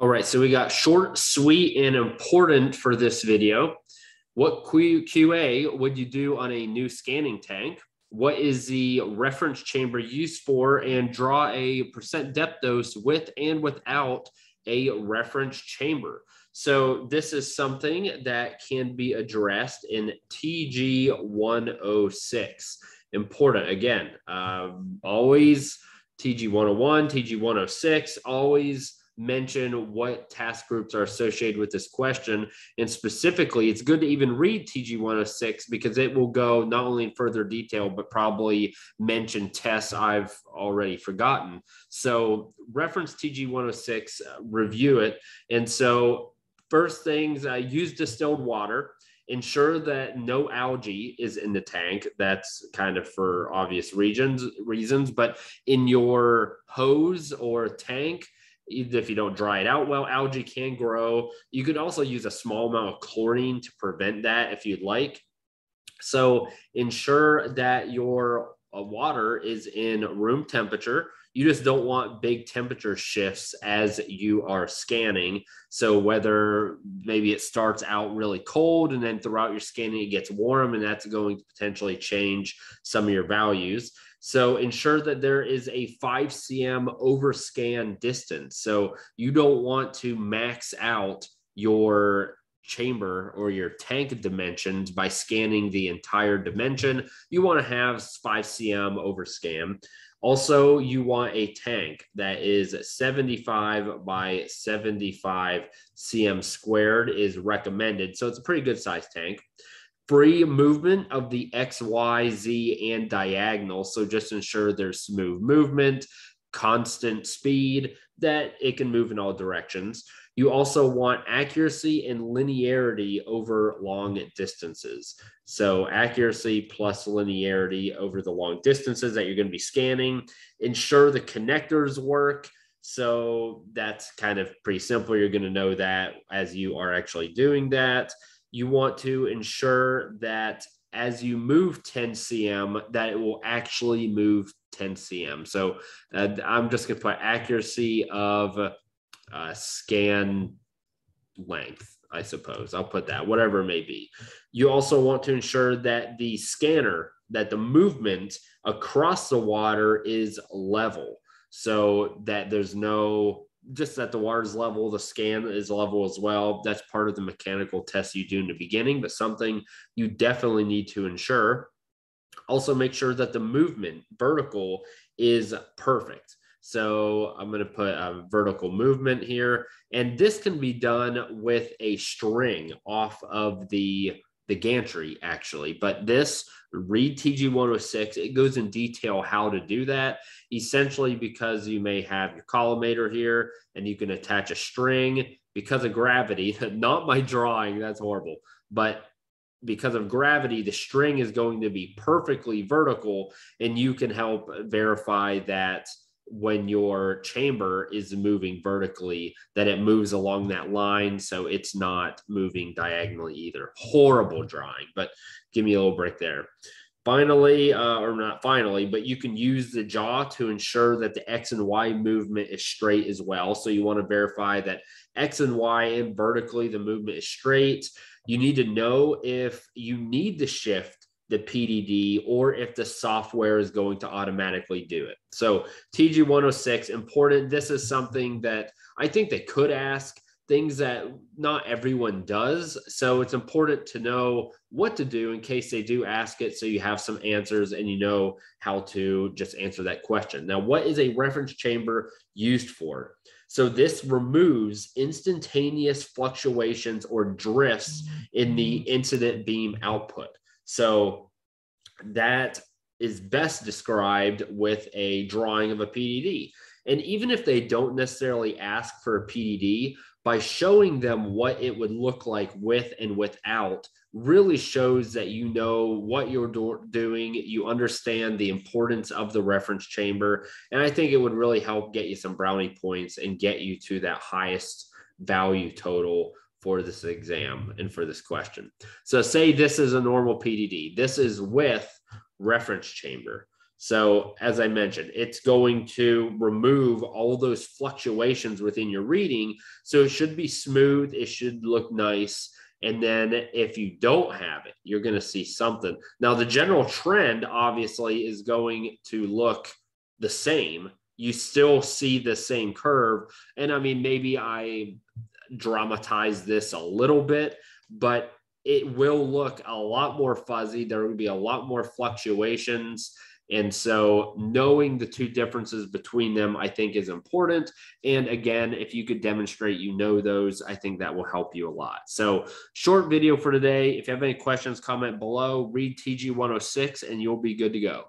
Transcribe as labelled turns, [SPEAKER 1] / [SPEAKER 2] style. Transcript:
[SPEAKER 1] right, so we got short, sweet, and important for this video. What QA would you do on a new scanning tank? What is the reference chamber used for? And draw a percent depth dose with and without a reference chamber. So this is something that can be addressed in TG 106. Important again, um, always TG 101, TG 106, always mention what task groups are associated with this question. And specifically, it's good to even read TG 106 because it will go not only in further detail, but probably mention tests I've already forgotten. So reference TG 106, uh, review it. And so, first things, uh, use distilled water ensure that no algae is in the tank that's kind of for obvious regions reasons but in your hose or tank if you don't dry it out well, algae can grow. You could also use a small amount of chlorine to prevent that if you'd like. So ensure that your uh, water is in room temperature. You just don't want big temperature shifts as you are scanning. So whether maybe it starts out really cold and then throughout your scanning it gets warm and that's going to potentially change some of your values. So ensure that there is a 5 cm overscan distance. So you don't want to max out your chamber or your tank dimensions by scanning the entire dimension. You want to have 5 cm overscan. Also, you want a tank that is 75 by 75 cm squared is recommended. So it's a pretty good size tank free movement of the X, Y, Z, and diagonal. So just ensure there's smooth movement, constant speed, that it can move in all directions. You also want accuracy and linearity over long distances. So, accuracy plus linearity over the long distances that you're going to be scanning. Ensure the connectors work. So, that's kind of pretty simple. You're going to know that as you are actually doing that you want to ensure that as you move 10 cm that it will actually move 10 cm so uh, i'm just going to put accuracy of uh, scan length i suppose. I'll put that whatever it may be. You also want to ensure that the scanner that the movement across the water is level so that there's no just that the water's level, the scan is level as well. That's part of the mechanical test you do in the beginning, but something you definitely need to ensure. Also, make sure that the movement vertical is perfect. So I'm going to put a vertical movement here, and this can be done with a string off of the the gantry actually. But this read TG 106, it goes in detail how to do that. Essentially, because you may have your collimator here and you can attach a string because of gravity, not my drawing, that's horrible, but because of gravity, the string is going to be perfectly vertical, and you can help verify that when your chamber is moving vertically that it moves along that line so it's not moving diagonally either. Horrible drawing but give me a little break there. Finally uh, or not finally but you can use the jaw to ensure that the x and y movement is straight as well. So you want to verify that x and y and vertically the movement is straight. You need to know if you need to shift the PDD or if the software is going to automatically do it. So TG 106 important. This is something that I think they could ask things that not everyone does. So it's important to know what to do in case they do ask it so you have some answers and you know how to just answer that question. Now, what is a reference chamber used for? So this removes instantaneous fluctuations or drifts in the incident beam output. So that is best described with a drawing of a PDD. And even if they don't necessarily ask for a PDD, by showing them what it would look like with and without really shows that you know what you're do- doing, you understand the importance of the reference chamber. And I think it would really help get you some brownie points and get you to that highest value total for this exam and for this question. So say this is a normal PDD. This is with reference chamber. So, as I mentioned, it's going to remove all those fluctuations within your reading. So, it should be smooth, it should look nice. And then if you don't have it, you're going to see something. Now, the general trend obviously is going to look the same. You still see the same curve. And I mean, maybe I dramatize this a little bit, but it will look a lot more fuzzy. There will be a lot more fluctuations. And so knowing the two differences between them, I think is important. And again, if you could demonstrate you know those, I think that will help you a lot. So short video for today. If you have any questions, comment below, read TG106 and you'll be good to go.